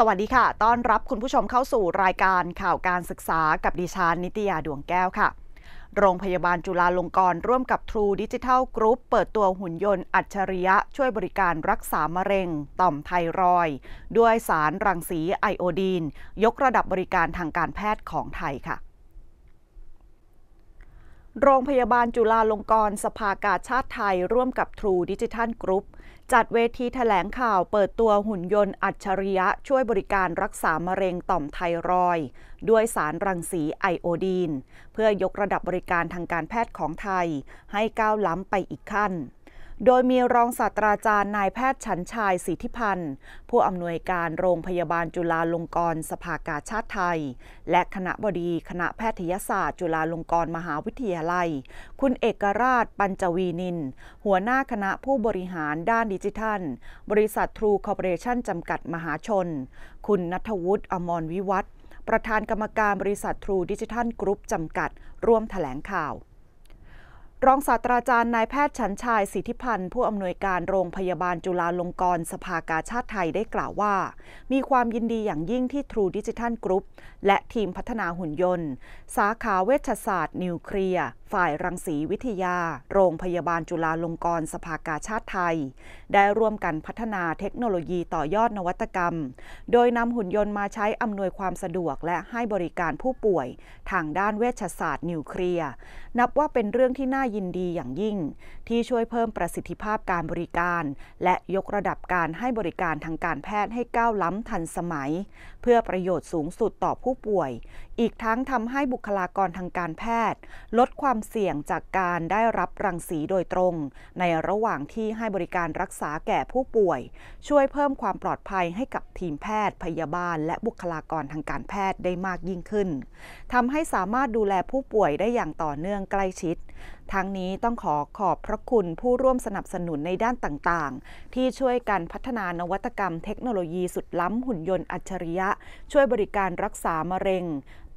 สวัสดีค่ะ ต้อนรับคุณผู้ชมเข้าสู่รายการข่าวการศึกษากับดิฉันนิตยาดวงแก้วค่ะ โรงพยาบาลจุฬาลงกรณ์ร่วมกับ True Digital Group เปิดตัวหุ่นยนต์อัจฉริยะช่วยบริการรักษามะเร็ง ต่อมไทรอยด์ด้วยสารรังสีไอโอดีน ยกระดับบริการทางการแพทย์ของไทยค่ะ โรงพยาบาลจุฬาลงกรณ์สภากาชาติไทยร่วมกับ True Digital Group จัดเวทีแถลงข่าวเปิดตัวหุ่นยนต์อัจฉริยะช่วยบริการรักษามะเร็งต่อมไทรอย ด้วยสารรังสีไอโอดีน เพื่อยกระดับบริการทางการแพทย์ของไทย ให้ก้าวล้ำไปอีกขั้น โดยมีรองศาสตราจารย์นายแพทย์ฉันชายสิทธิพันธ์ ผู้อำนวยการโรงพยาบาลจุฬาลงกรณ์สภากาชาติไทย และคณะบดีคณะแพทยศาสตร์จุฬาลงกรณ์มหาวิทยาลัย คุณเอกราชปัญจวีณิน หัวหน้าคณะผู้บริหารด้านดิจิทัล บริษัททรูคอร์ปอเรชั่นจำกัดมหาชน คุณณัฐวุฒิอมรวิวัฒน์ประธานกรรมการบริษัท True Digital Group จำกัด ร่วมแถลงข่าว รองศาสตราจารย์นายแพทย์ฉันชายสิทธิพันธุ์ ผู้อำนวยการโรงพยาบาลจุฬาลงกรณ์สภากาชาดไทยได้กล่าวว่า มีความยินดีอย่างยิ่งที่ True Digital Group และทีมพัฒนาหุ่นยนต์ สาขาเวชศาสตร์ นิวเคลียร์ฝ่ายรังสีวิทยา โรงพยาบาลจุฬาลงกรณ์สภากาชาติไทย ได้ร่วมกันพัฒนาเทคโนโลยีต่อยอดนวัตกรรม โดยนำหุ่นยนต์มาใช้อำนวยความสะดวกและให้บริการผู้ป่วย ทางด้านเวชศาสตร์นิวเคลียร์นับว่าเป็นเรื่องที่น่ายินดีอย่างยิ่ง ที่ช่วยเพิ่มประสิทธิภาพการบริการ และยกระดับการให้บริการทางการแพทย์ให้ก้าวล้ำทันสมัย เพื่อประโยชน์สูงสุดต่อผู้ป่วย อีกทั้งทำให้บุคลากรทางการแพทย์ ลดความเสี่ยงจากการได้รับรังสีโดยตรง ในระหว่างที่ให้บริการรักษาแก่ผู้ป่วย ช่วยเพิ่มความปลอดภัยให้กับทีมแพทย์ พยาบาล และบุคลากรทางการแพทย์ได้มากยิ่งขึ้นทำให้สามารถดูแลผู้ป่วยได้อย่างต่อเนื่องใกล้ชิด ทั้งนี้ต้องขอขอบพระคุณผู้ร่วมสนับสนุนในด้านต่างๆ ที่ช่วยกันพัฒนานวัตกรรมเทคโนโลยีสุดล้ำหุ่นยนต์อัจฉริยะ ช่วยบริการรักษามะเร็ง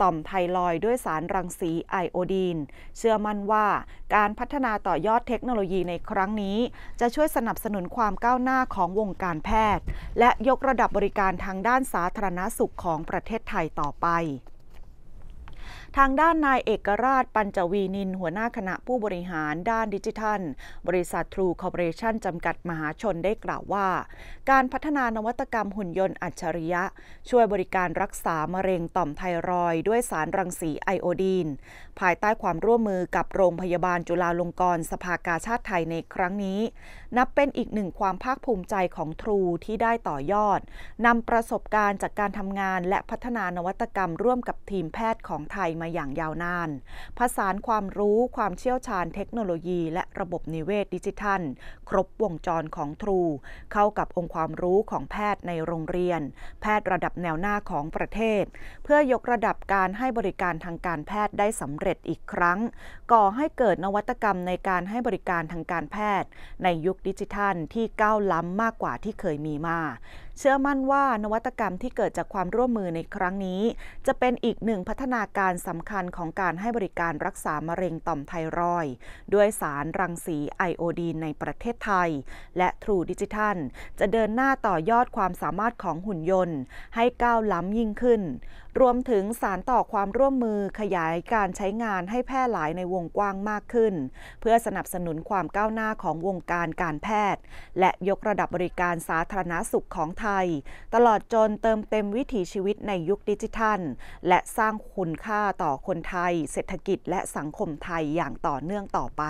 ต่อมไทรอยด้วยสารรังสีไอโอดีน เชื่อมั่นว่าการพัฒนาต่อยอดเทคโนโลยีในครั้งนี้ จะช่วยสนับสนุนความก้าวหน้าของวงการแพทย์ และยกระดับบริการทางด้านสาธารณสุขของประเทศไทยต่อไป ทางด้านนายเอกราชปัญจวีนิน หัวหน้าคณะผู้บริหารด้านดิจิทัล บริษัททรูคอร์ปอเรชั่นจำกัดมหาชนได้กล่าวว่า การพัฒนานวัตกรรมหุ่นยนต์อัจฉริยะ ช่วยบริการรักษามะเร็งต่อมไทรอยด้วยสารรังสีไอโอดีน ภายใต้ความร่วมมือกับโรงพยาบาลจุฬาลงกรณ์สภากาชาติไทยในครั้งนี้ นับเป็นอีกหนึ่งความภาคภูมิใจของทรูที่ได้ต่อยอดนำประสบการณ์จากการทำงานและพัฒนานวัตกรรมร่วมกับทีมแพทย์ของไทยมาอย่างยาวนาน ผสานความรู้ความเชี่ยวชาญเทคโนโลยี และระบบนิเวศดิจิทัล ครบวงจรของทรู เข้ากับองค์ความรู้ของแพทย์ในโรงเรียน แพทย์ระดับแนวหน้าของประเทศ เพื่อยกระดับการให้บริการทางการแพทย์ได้สำเร็จอีกครั้ง ก่อให้เกิดนวัตกรรมในการให้บริการทางการแพทย์ ในยุคดิจิทัลที่ก้าวล้ำมากกว่าที่เคยมีมา เชื่อมั่นว่านวัตกรรมที่เกิดจากความร่วมมือในครั้งนี้ จะเป็นอีกหนึ่งพัฒนาการสำคัญของการให้บริการรักษามะเร็งต่อมไทรอยด้วยสารรังสีไอโอดีนในประเทศไทย และทรูดิจิทัลจะเดินหน้าต่อยอดความสามารถของหุ่นยนต์ ให้ก้าวล้ำยิ่งขึ้นรวมถึงสารต่อความร่วมมือขยายการใช้งานให้แพร่หลายในวงกว้างมากขึ้น เพื่อสนับสนุนความก้าวหน้าของวงการการแพทย์ และยกระดับบริการสาธารณสุขของไทย ตลอดจนเติมเต็มวิถีชีวิตในยุคดิจิทัล และสร้างคุณค่าต่อคนไทย เศรษฐกิจและสังคมไทยอย่างต่อเนื่องต่อไป